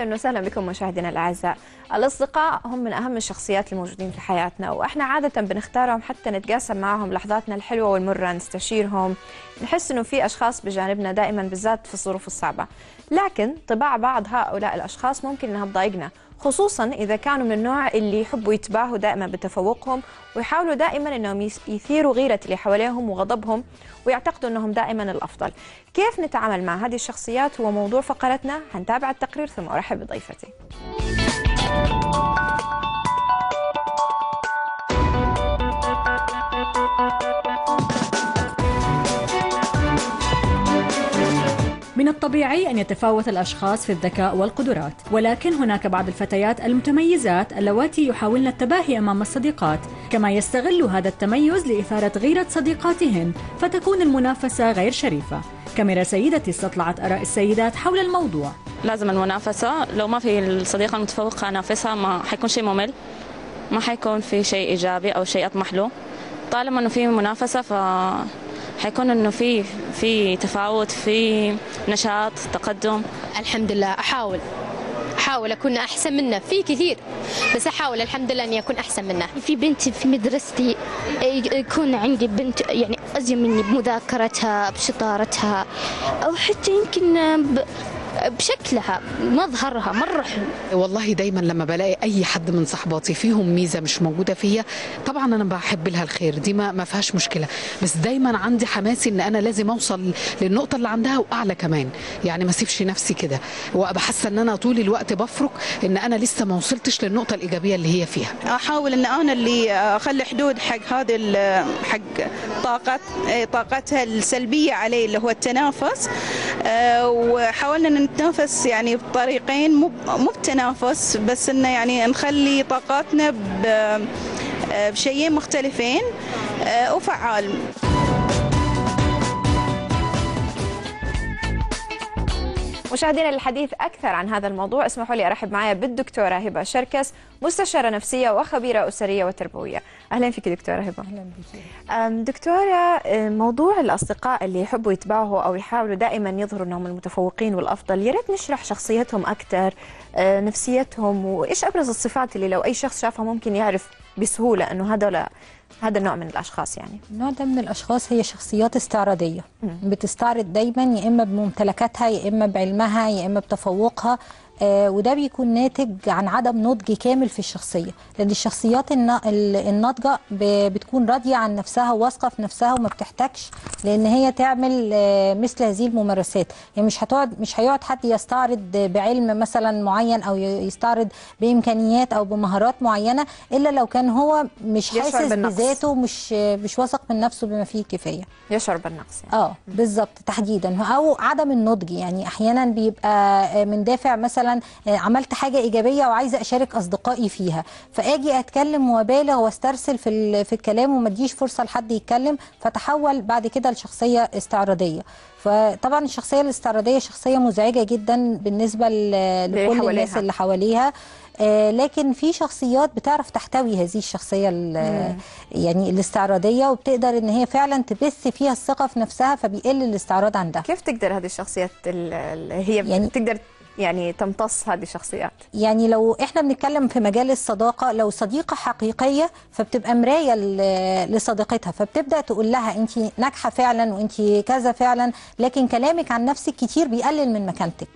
أهلا وسهلا بكم مشاهدينا الأعزاء. الأصدقاء هم من أهم الشخصيات الموجودين في حياتنا وإحنا عادة بنختارهم حتى نتقاسم معهم لحظاتنا الحلوة والمرة نستشيرهم، نحس إنه في أشخاص بجانبنا دائما بالذات في الظروف الصعبة. لكن طباع بعض هؤلاء الأشخاص ممكن انها تضايقنا، خصوصا إذا كانوا من النوع اللي يحبوا يتباهوا دائما بتفوقهم ويحاولوا دائما إنهم يثيروا غيرة اللي حواليهم وغضبهم ويعتقدوا إنهم دائما الأفضل. كيف نتعامل مع هذه الشخصيات هو موضوع فقرتنا، هنتابع التقرير ثم أرحب بضيفتي. من الطبيعي أن يتفاوت الأشخاص في الذكاء والقدرات ولكن هناك بعض الفتيات المتميزات اللواتي يحاولن التباهي أمام الصديقات كما يستغل هذا التميز لإثارة غيرة صديقاتهن فتكون المنافسة غير شريفة. كاميرا سيدتي استطلعت آراء السيدات حول الموضوع. لازم المنافسة. لو ما في الصديقة المتفوقة أنافسها ما حيكون شيء ممل. ما حيكون في شيء إيجابي أو شيء أطمح له. طالما أنه في منافسة ف حيكون إنه في في تفاوت في نشاط تقدم. الحمد لله أحاول. أحاول أكون أحسن منه. في كثير بس أحاول الحمد لله إني أكون أحسن منه. في بنتي في مدرستي يكون عندي بنت يعني ازين مني بمذاكرتها بشطارتها أو حتى يمكن ب... بشكلها مظهرها مرة حلو. والله دايما لما بلاقي أي حد من صحباتي فيهم ميزة مش موجودة فيا طبعا أنا بحب لها الخير دي ما, ما فيهاش مشكلة. بس دايما عندي حماسي إن أنا لازم أوصل للنقطة اللي عندها وأعلى كمان. يعني ما أسيبش نفسي كده. وأبقى حاسة إن أنا طول الوقت بفرك إن أنا لسه ما وصلتش للنقطة الإيجابية اللي هي فيها. أحاول إن أنا اللي أخلي حدود حق هذه حق طاقه طاقتها السلبية علي اللي هو التنافس. وحاولنا نتنافس يعني بطريقين مو بتنافس بس إنه يعني نخلي طاقاتنا بشيئين مختلفين وفعال. مشاهدينا للحديث أكثر عن هذا الموضوع اسمحوا لي أرحب معي بالدكتورة هبة شركس مستشارة نفسية وخبيرة أسرية وتربوية. أهلا فيك دكتورة هبة. أهلا بك. دكتورة موضوع الأصدقاء اللي يحبوا يتباهوا أو يحاولوا دائما يظهروا إنهم المتفوقين والأفضل يا ريت نشرح شخصيتهم أكثر نفسيتهم وإيش أبرز الصفات اللي لو أي شخص شافها ممكن يعرف بسهولة إنه هذول هذا النوع من الأشخاص يعني. النوع ده من الأشخاص هي شخصيات استعراضية. بتستعرض دايما يا إما بممتلكاتها يا إما بعلمها يا إما بتفوقها. وده بيكون ناتج عن عدم نضج كامل في الشخصية لأن الشخصيات الناضجة بتكون راضية عن نفسها وواثقه في نفسها وما بتحتاجش لأن هي تعمل آه مثل هذه الممارسات. يعني مش هتقعد مش هيقعد حد يستعرض بعلم مثلا معين أو يستعرض بإمكانيات أو بمهارات معينة إلا لو كان هو مش حاسس بذاته مش مش واثق من نفسه بما فيه الكفاية. يشعر بالنقص يعني. آه بالظبط تحديدا. أو عدم النضج يعني أحيانا بيبقى من دافع مثلا عملت حاجة إيجابية وعايزة أشارك أصدقائي فيها. فآجي أتكلم وأبالغ وأسترسل في في الكلام وما اديش فرصة لحد يتكلم فتحول بعد كده لشخصية استعراضية. فطبعا الشخصية الاستعراضية شخصية مزعجة جدا بالنسبة لكل الناس اللي حواليها. آه لكن في شخصيات بتعرف تحتوي هذه الشخصية يعني الاستعراضية وبتقدر إن هي فعلا تبث فيها الثقة في نفسها فبيقل الاستعراض عندها. كيف تقدر هذه الشخصيات اللي هي يعني تقدر يعني تمتص هذه الشخصيات. يعني لو إحنا بنتكلم في مجال الصداقة لو صديقة حقيقية فبتبقى مراية لصديقتها فبتبدأ تقول لها انت ناجحة فعلا وانت كذا فعلا لكن كلامك عن نفسك كتير بيقلل من مكانتك.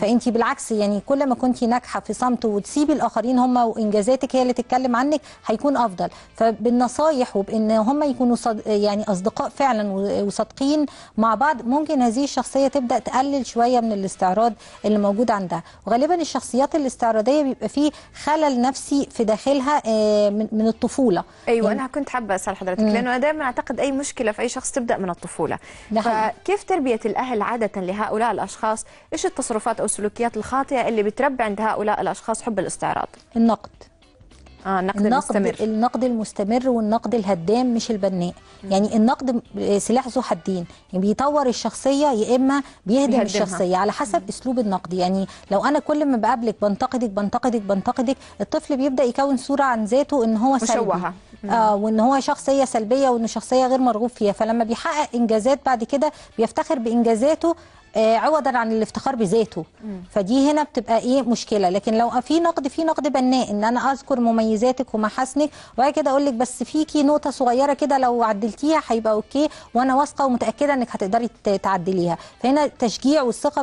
فانت بالعكس يعني كل ما كنت ناجحة في صمت وتسيبي الآخرين هم وإنجازاتك هي اللي تتكلم عنك هيكون أفضل. فبالنصايح وبإن هم يكونوا صد يعني أصدقاء فعلا وصادقين مع بعض ممكن هذه الشخصية تبدأ تقلل شوية من الاستعراض اللي موجود عندها. وغالبا الشخصيات الاستعراضيه بيبقى فيه خلل نفسي في داخلها من الطفولة. أيوه يعني أنا كنت حابة أسأل حضرتك لأنه أنا دائما أعتقد أي مشكلة في أي شخص تبدأ من الطفولة. فكيف تربية الأهل عادة لهؤلاء الأشخاص؟ إيش التصرفات أو السلوكيات الخاطئة اللي بتربي عند هؤلاء الأشخاص حب الاستعراض؟ النقد. آه النقد, النقد المستمر. النقد المستمر والنقد الهدام مش البناء. م. يعني النقد سلاح ذو حدين. يعني بيطور الشخصية يا إما بيهدم بيهدمها. الشخصية على حسب م. أسلوب النقد. يعني لو أنا كل ما بقابلك بنتقدك بنتقدك بنتقدك الطفل بيبدأ يكون صورة عن ذاته إن هو سلبي. آه وإن هو شخصية سلبية وإن شخصية غير مرغوب فيها. فلما بيحقق إنجازات بعد كده بيفتخر بإنجازاته آه، عوضا عن الافتخار بذاته. فدي هنا بتبقى إيه مشكلة. لكن لو في نقد في نقد بناء إن أنا أذكر مميزاتك ومحاسنك وبعد كده أقول لك بس فيكي نقطة صغيرة كده لو عدلتيها هيبقى أوكي وأنا واثقة ومتأكدة إنك هتقدري تعدليها. فهنا التشجيع والثقة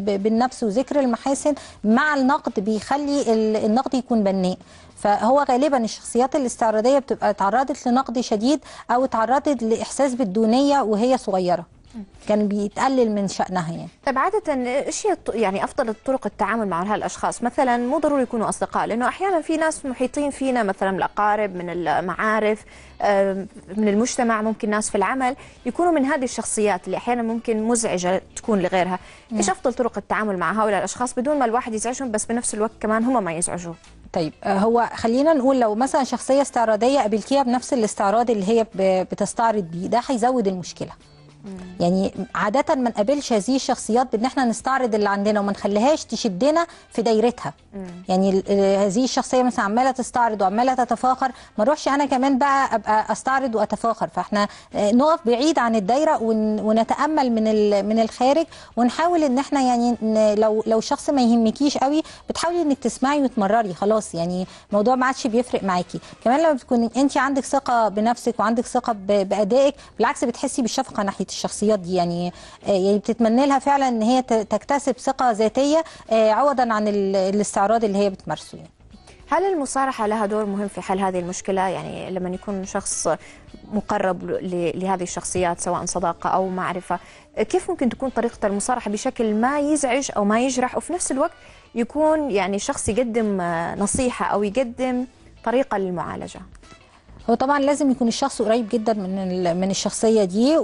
بالنفس وذكر المحاسن مع النقد بيخلي ال- النقد يكون بناء. فهو غالبا الشخصيات الاستعراضية بتبقى اتعرضت لنقد شديد أو اتعرضت لإحساس بالدونية وهي صغيرة. كان بيتقلل من شأنها يعني طيب عادة إيش هي يعني أفضل طرق التعامل مع هالاشخاص؟ مثلا مو ضروري يكونوا أصدقاء لأنه أحيانا في ناس محيطين فينا مثلا من الأقارب من المعارف من المجتمع ممكن ناس في العمل يكونوا من هذه الشخصيات اللي أحيانا ممكن مزعجة تكون لغيرها، إيش أفضل طرق التعامل مع هؤلاء الأشخاص بدون ما الواحد يزعجهم بس بنفس الوقت كمان هم ما يزعجوه؟ طيب آه، هو خلينا نقول لو مثلا شخصية استعراضية قابلتيها بنفس الاستعراض اللي هي بتستعرض بيه ده هيزود المشكلة يعني عادة ما نقابلش هذه الشخصيات بأن إحنا نستعرض اللي عندنا وما نخليهاش تشدنا في دايرتها. يعني هذه الشخصية مثلا عمالة تستعرض وعمالة تتفاخر ما اروحش أنا كمان بقى أبقى أستعرض وأتفاخر. فإحنا نقف بعيد عن الدايرة ون- ونتأمل من من الخارج ونحاول إن إحنا يعني لو لو شخص ما يهمكيش قوي بتحاولي إنك تسمعي وتمرري خلاص. يعني الموضوع ما عادش بيفرق معاكي. كمان لما بتكون انت عندك ثقة بنفسك وعندك ثقة ب- بأدائك بالعكس بتحسي بالشفقة ناحية الشخصيات دي يعني آه، يعني بتتمنى لها فعلا إن هي تكتسب ثقة ذاتية آه، عوضا عن ال- الاستعراض اللي هي بتمارسه يعني. هل المصارحة لها دور مهم في حل هذه المشكلة؟ يعني لما يكون شخص مقرب لهذه الشخصيات سواء صداقة أو معرفة كيف ممكن تكون طريقة المصارحة بشكل ما يزعج أو ما يجرح وفي نفس الوقت يكون يعني شخص يقدم آه، نصيحة أو يقدم طريقة للمعالجة هو طبعا لازم يكون الشخص قريب جدا من من الشخصية دي.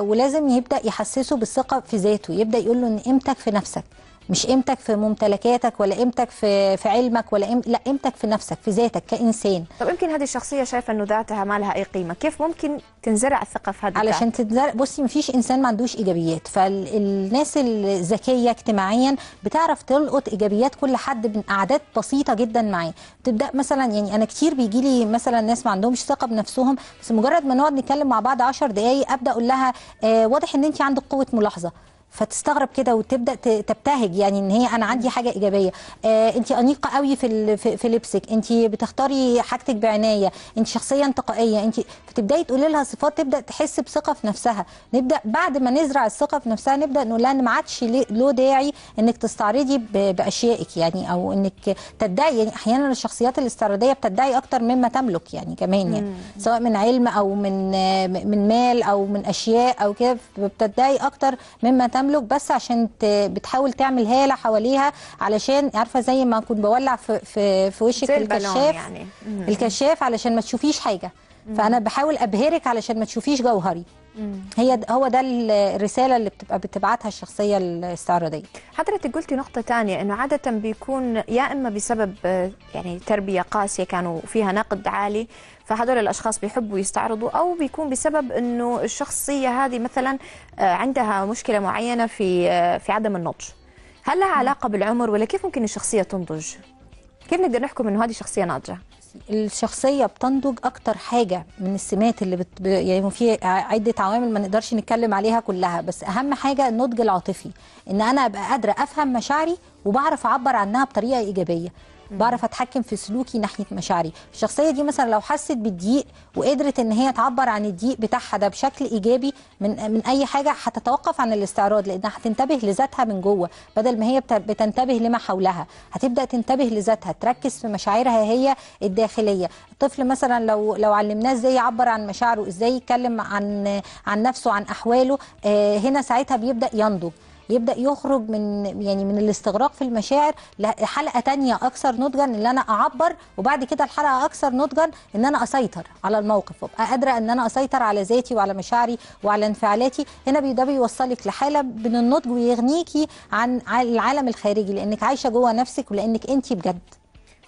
ولازم يبدأ يحسسه بالثقة في ذاته يبدأ يقول له إن قيمتك في نفسك مش قيمتك في ممتلكاتك ولا قيمتك في في علمك ولا قيم... لا قيمتك في نفسك في ذاتك كإنسان. طب يمكن هذه الشخصية شايفة أنه ذاتها ما لها أي قيمة. كيف ممكن تنزرع الثقة في هذا علشان؟ تتزرع بصي مفيش إنسان ما عندوش إيجابيات. فالناس الذكيه اجتماعيا بتعرف تلقط إيجابيات كل حد من أعداد بسيطة جدا معاه. تبدأ مثلا يعني أنا كتير بيجي لي مثلا ناس ما عندهمش ثقة بنفسهم بس مجرد ما نقعد نتكلم مع بعض 10 دقائق أبدأ أقول لها آه واضح إن انت عندك قوة ملاحظة. فتستغرب كده وتبدأ تبتهج يعني إن هي أنا عندي حاجة إيجابية. آه انت أنيقة قوي في في, لبسك. انت بتختاري حاجتك بعناية. انت شخصية انتقائية. انت فتبداي تقولي لها صفات تبدأ تحس بثقة في نفسها. نبدأ بعد ما نزرع الثقة في نفسها نبدأ نقول لها إن ما عادش له داعي إنك تستعرضي بأشيائك يعني أو إنك تدعي. يعني أحيانا الشخصيات الاستعراضية بتدعي أكتر مما تملك يعني كمان يعني. سواء من علم أو من من مال أو من أشياء أو كده بتدعي أكتر مما تملك بس عشان بتحاول تعمل هالة حواليها علشان عارفة زي ما كنت بولع في في, في وشك الكشاف؟ يعني. الكشاف علشان ما تشوفيش حاجة. فأنا بحاول أبهرك علشان ما تشوفيش جوهري هي هو ده ال- الرسالة اللي بتبقى بتبعتها الشخصية الاستعراضيه حضرتك قلتي نقطة تانية إنه عادة بيكون يا إما بسبب يعني تربية قاسية كانوا فيها نقد عالي فهذول الأشخاص بيحبوا يستعرضوا أو بيكون بسبب إنه الشخصية هذه مثلا آه، عندها مشكلة معينة في آه، في عدم النضج. هل لها علاقة بالعمر ولا كيف ممكن الشخصية تنضج؟ كيف نقدر نحكم إنه هذه شخصية ناضجة؟ الشخصية بتنضج أكتر حاجة من السمات اللي بت... يعني في عدة عوامل ما نقدرش نتكلم عليها كلها بس أهم حاجة النضج العاطفي إن أنا أبقى قادرة أفهم مشاعري وبعرف أعبر عنها بطريقة إيجابية. بعرف أتحكم في سلوكي ناحية مشاعري. الشخصية دي مثلا لو حست بالضيق وقدرت إن هي تعبر عن الضيق بتاعها ده بشكل إيجابي من من أي حاجة هتتوقف عن الاستعراض لأنها هتنتبه لذاتها من جوه بدل ما هي بت- بتنتبه لما حولها. هتبدأ تنتبه لذاتها تركز في مشاعرها هي الداخلية. الطفل مثلا لو لو علمناه إزاي يعبر عن مشاعره إزاي يتكلم عن عن نفسه عن أحواله آه، هنا ساعتها بيبدأ ينضج. يبدأ يخرج من يعني من الاستغراق في المشاعر لحلقة تانية أكثر نضجا إن أنا أعبر وبعد كده الحلقة أكثر نضجا إن أنا أسيطر على الموقف وأبقى قادرة إن أنا أسيطر على ذاتي وعلى مشاعري وعلى انفعالاتي. هنا ده بيوصلك لحالة من النضج ويغنيكي عن العالم الخارجي لأنك عايشة جوه نفسك ولأنك انت بجد.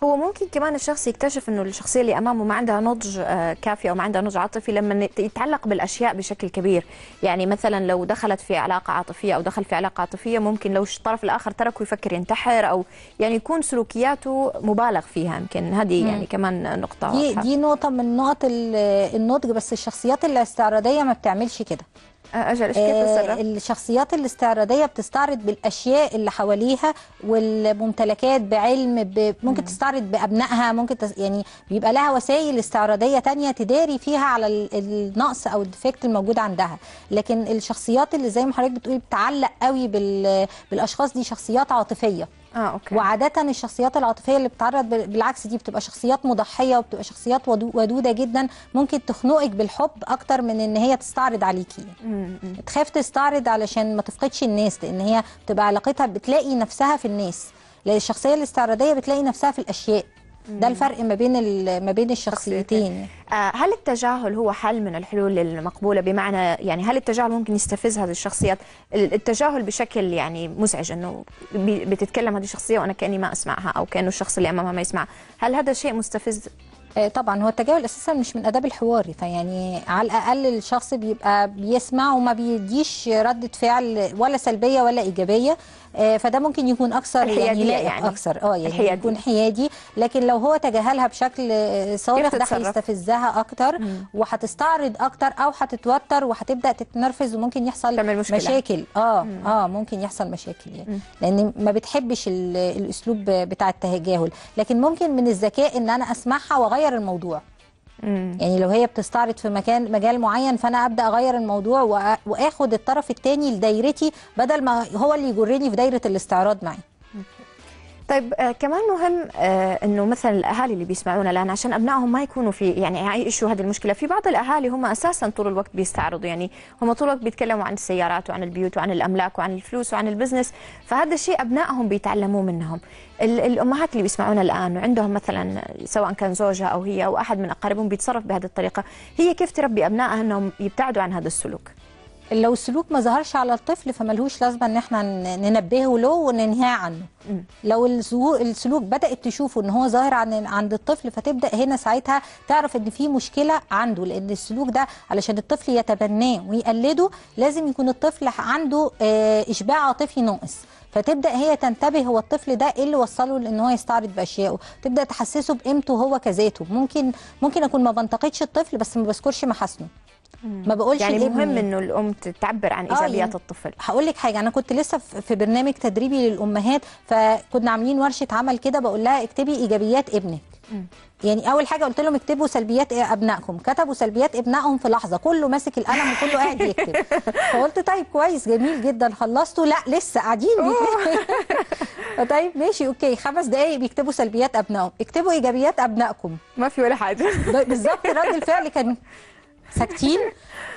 هو ممكن كمان الشخص يكتشف إنه الشخصية اللي أمامه ما عندها نضج آه، كافي أو ما عندها نضج عاطفي لما يت- يتعلق بالأشياء بشكل كبير، يعني مثلا لو دخلت في علاقة عاطفية أو دخل في علاقة عاطفية ممكن لو الطرف الآخر تركه يفكر ينتحر أو يعني يكون سلوكياته مبالغ فيها. يمكن هذه يعني كمان نقطة دي. دي نقطة من نقط ال- النضج بس الشخصيات الاستعراضية ما بتعملش كده. أجل إيش كيف آه، تصرف؟ الشخصيات الاستعراضية بتستعرض بالأشياء اللي حواليها والممتلكات بعلم ب... ممكن تستعرض بأبنائها ممكن تس... يعني بيبقى لها وسائل استعراضية تانية تداري فيها على ال- النقص أو ال defect الموجود عندها. لكن الشخصيات اللي زي ما حضرتك بتقولي بتعلق قوي بال... بالأشخاص دي شخصيات عاطفية. آه أوكي. وعادة الشخصيات العاطفية اللي بتتعرض بال- بالعكس دي بتبقى شخصيات مضحية وبتبقى شخصيات ودو- ودودة جدا ممكن تخنقك بالحب أكتر من إن هي تستعرض عليكي. مم،. تخاف تستعرض علشان ما تفقدش الناس لأن هي بتبقى علاقتها بتلاقي نفسها في الناس. لأن الشخصية الاستعراضية بتلاقي نفسها في الأشياء. ده الفرق ما بين ما بين الشخصيتين. آه، هل التجاهل هو حل من الحلول المقبولة؟ بمعنى يعني هل التجاهل ممكن يستفز هذه الشخصيات؟ ال- التجاهل بشكل يعني مزعج إنه بتتكلم هذه الشخصية وأنا كأني ما أسمعها أو كأنه الشخص اللي أمامها ما يسمع. هل هذا شيء مستفز؟ آه، طبعا هو التجاهل أساسا مش من أداب الحوار. فيعني على الأقل الشخص بيبقى بيسمع وما بيديش ردة فعل ولا سلبية ولا إيجابية. فده ممكن يكون أكثر يعني الحيادية لائق يعني. أكثر. آه يعني الحيادي. يكون حيادي. لكن لو هو تجاهلها بشكل آه، صارخ ده؟ هيستفزها أكتر وهتستعرض أكتر أو هتتوتر وهتبدأ تتنرفز وممكن يحصل مشكلة. مشاكل. آه آه ممكن يحصل مشاكل يعني. لأن ما بتحبش ال- الأسلوب بتاع التجاهل لكن ممكن من الذكاء إن أنا أسمعها وأغير الموضوع. مم. يعني لو هي بتستعرض في مكان مجال معين فأنا أبدأ أغير الموضوع وآخد الطرف الثاني لدايرتي بدل ما هو اللي يجرني في دايرة الاستعراض معي طيب آه كمان مهم آه إنه مثلا الأهالي اللي بيسمعونا الآن عشان أبنائهم ما يكونوا في يعني يعيشوا هذه المشكلة. في بعض الأهالي هم أساسا طول الوقت بيستعرضوا يعني هم طول الوقت بيتكلموا عن السيارات وعن البيوت وعن الأملاك وعن الفلوس وعن البزنس فهذا الشيء أبنائهم بيتعلموه منهم. ال- الأمهات اللي بيسمعونا الآن وعندهم مثلا سواء كان زوجها أو هي أو أحد من أقاربهم بيتصرف بهذه الطريقة. هي كيف تربي أبنائها إنهم يبتعدوا عن هذا السلوك؟ لو السلوك ما ظهرش على الطفل فملهوش لازمة إن إحنا ننبهه له وننهاه عنه. لو السلوك, بدأت تشوفه إن هو ظاهر عن عند الطفل فتبدأ هنا ساعتها تعرف إن في مشكلة عنده لأن السلوك ده علشان الطفل يتبناه ويقلده لازم يكون الطفل عنده آه، إشباع عاطفي ناقص. فتبدأ هي تنتبه هو الطفل ده إيه اللي وصله لإن هو يستعرض بأشيائه. تبدأ تحسسه بقيمته هو كذاته. ممكن ممكن أكون ما بنتقدش الطفل بس ما بذكرش محاسنه. ما بقولش يعني مهم إنه الأم تعبر عن آه، إيجابيات يعني الطفل. هقول لك حاجة أنا كنت لسه في برنامج تدريبي للأمهات فكنا عاملين ورشة عمل كده بقول لها اكتبي إيجابيات ابنك. يعني أول حاجة قلت لهم اكتبوا سلبيات إيه أبنائكم. كتبوا سلبيات ابنائهم في لحظة كله ماسك القلم وكله قاعد يكتب فقلت طيب كويس جميل جدا خلصتوا. لا لسه قاعدين. طيب ماشي أوكي. خمس دقايق بيكتبوا سلبيات أبنائهم. اكتبوا إيجابيات أبنائكم. ما في ولا حاجة. بالظبط رد الفعل كان ساكتين.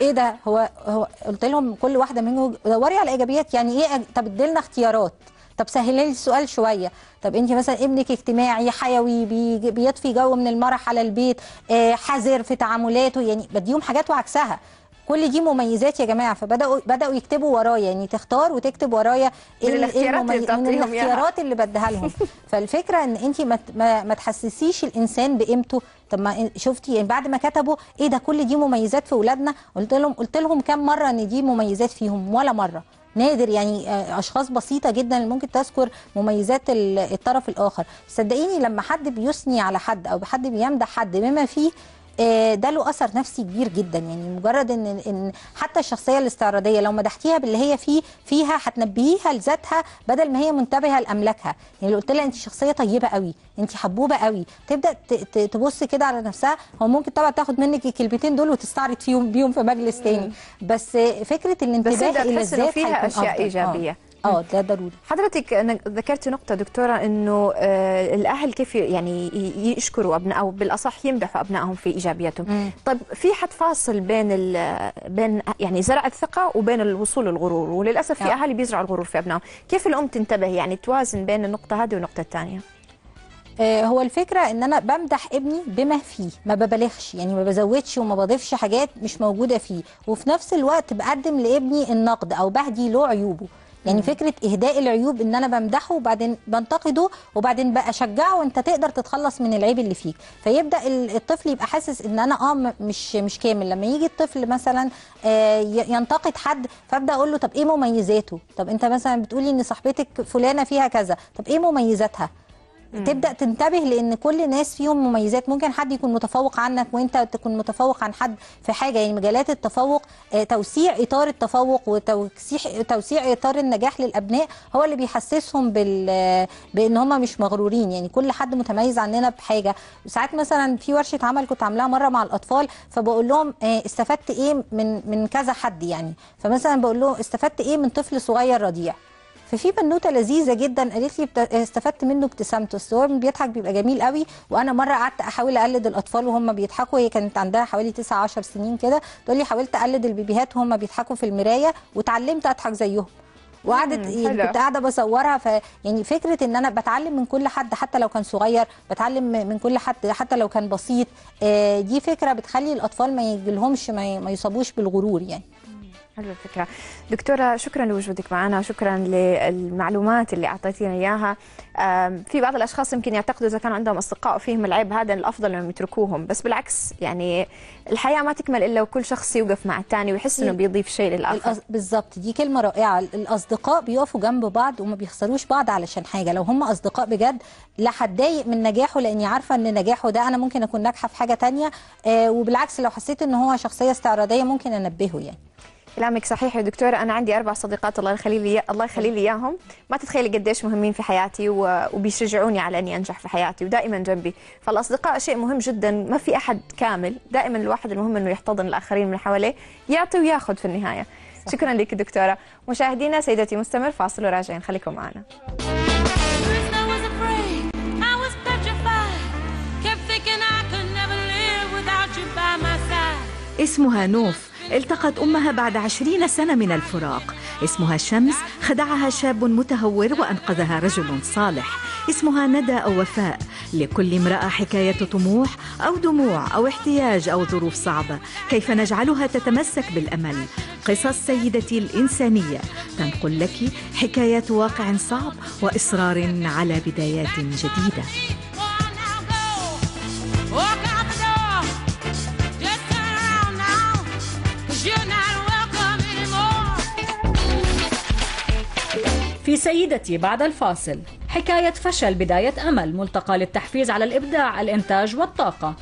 إيه ده؟ هو هو قلت لهم كل واحدة منهم دوري على إيجابيات. يعني إيه طب اديلنا اختيارات. طب سهلي لي السؤال شوية. طب انت مثلا ابنك اجتماعي حيوي بي- بيطفي جو من المرح على البيت آه، حذر في تعاملاته. يعني بديهم حاجات وعكسها. كل دي مميزات يا جماعة. فبداوا بدأوا يكتبوا ورايا. يعني تختار وتكتب ورايا من الاختيارات اللي الممي- من بتعطيهم إياها. الاختيارات اللي بديها لهم. فالفكرة ان انت ما تحسسيش الإنسان بقيمته. طب ما شفتي يعني بعد ما كتبوا إيه ده كل دي مميزات في اولادنا قلت لهم قلت لهم كم مرة إن دي مميزات فيهم؟ ولا مرة. نادر يعني آه، أشخاص بسيطة جدا اللي ممكن تذكر مميزات ال- الطرف الآخر. صدقيني لما حد بيثني على حد أو حد بيمدح حد بما فيه ده له أثر نفسي كبير جدا. يعني مجرد ان إن حتى الشخصية الاستعراضية لو مدحتيها باللي هي فيه فيها هتنبهيها لذاتها بدل ما هي منتبهة لأملاكها. يعني لو قلت لها انت شخصية طيبة قوي انت حبوبة قوي تبدأ تبص كده على نفسها. هو ممكن طبعا تاخد منك الكلمتين دول وتستعرض فيهم بيهم في مجلس تاني. بس آه، فكرة الانتباه إلى الذات فيها هيكون أشياء أفضل. آه. آه ده ضروري. حضرتك ن- ذكرتي نقطة دكتورة إنه آه، الأهل كيف يعني يشكروا ابناء أو بالأصح يمدحوا أبنائهم في إيجابياتهم. طيب في حد فاصل بين ال- بين يعني زرع الثقة وبين الوصول للغرور وللأسف في آه. أهالي بيزرعوا الغرور في أبنائهم، كيف الأم تنتبه؟ يعني توازن بين النقطة هذه والنقطة الثانية؟ آه، هو الفكرة إن أنا بمدح ابني بما فيه ما ببالغش يعني ما بزودش وما بضيفش حاجات مش موجودة فيه. وفي نفس الوقت بقدم لابني النقد أو بهدي له عيوبه. يعني فكرة إهداء العيوب إن أنا بمدحه وبعدين بنتقده وبعدين بقى أشجعه أنت تقدر تتخلص من العيب اللي فيك. فيبدأ ال- الطفل يبقى حاسس إن أنا آه مش مش كامل. لما يجي الطفل مثلا آه، ينتقد حد فأبدأ أقول له طب إيه مميزاته؟ طب أنت مثلا بتقولي إن صاحبتك فلانة فيها كذا طب إيه مميزاتها؟ تبدأ تنتبه لأن كل الناس فيهم مميزات. ممكن حد يكون متفوق عنك وأنت تكون متفوق عن حد في حاجة. يعني مجالات التفوق آه، توسيع إطار التفوق وتوسيع توسيع إطار النجاح للأبناء هو اللي بيحسسهم بال بأن هم مش مغرورين. يعني كل حد متميز عننا بحاجة. ساعات مثلا في ورشة عمل كنت عاملاها مرة مع الأطفال فبقول لهم آه، استفدت إيه من من كذا حد يعني؟ فمثلا بقول لهم استفدت إيه من طفل صغير رضيع؟ ففي بنوته لذيذة جدا. قالت لي بت- استفدت منه ابتسامته. هو بيضحك بيبقى جميل قوي. وأنا مرة قعدت أحاول أقلد الأطفال وهم بيضحكوا. هي كانت عندها حوالي 9 10 سنين كده. تقول لي حاولت أقلد البيبيهات وهم بيضحكوا في المراية وتعلمت أضحك زيهم. وقعدت يعني. كنت قاعدة بصورها. ف يعني فكرة إن أنا بتعلم من كل حد حتى لو كان صغير بتعلم من كل حد حتى لو كان بسيط آه، دي فكرة بتخلي الأطفال ما يجيلهمش ما يصابوش بالغرور يعني. حلوة الفكرة. دكتورة شكرا لوجودك معنا وشكرا للمعلومات اللي أعطيتينا إياها. آم، في بعض الأشخاص يمكن يعتقدوا إذا كان عندهم أصدقاء فيهم العيب هذا الأفضل أنهم يتركوهم. بس بالعكس يعني الحياة ما تكمل إلا وكل شخص يوقف مع الثاني ويحس إنه بيضيف شيء للآخر. الأص... بالظبط دي كلمة رائعة. الأصدقاء بيقفوا جنب بعض وما بيخسروش بعض علشان حاجة. لو هم أصدقاء بجد لا هتضايق من نجاحه لأني عارفة إن نجاحه ده أنا ممكن أكون ناجحة في حاجة تانية. آه وبالعكس لو حسيت إن هو شخصية استعراضية ممكن أنبهه يعني. كلامك صحيح يا دكتورة. أنا عندي أربع صديقات الله يخلي لي الله يخلي لي إياهم. ما تتخيلي قديش مهمين في حياتي و- وبيشجعوني على إني أنجح في حياتي ودائما جنبي. فالأصدقاء شيء مهم جدا. ما في أحد كامل. دائما الواحد المهم إنه يحتضن الآخرين من حواليه. يعطي وياخذ في النهاية. شكرا لك دكتورة. مشاهدينا سيدتي مستمر. فاصل وراجعين. خليكم معنا. اسمها نوف. التقت أمها بعد عشرين سنة من الفراق. اسمها شمس خدعها شاب متهور وأنقذها رجل صالح. اسمها ندى أو وفاء. لكل امرأة حكاية طموح أو دموع أو احتياج أو ظروف صعبة. كيف نجعلها تتمسك بالأمل؟ قصص سيدتي الإنسانية. تنقل لك حكايات واقع صعب وإصرار على بدايات جديدة. سيدتي بعد الفاصل. حكاية فشل بداية أمل ملتقى للتحفيز على الإبداع الإنتاج والطاقة.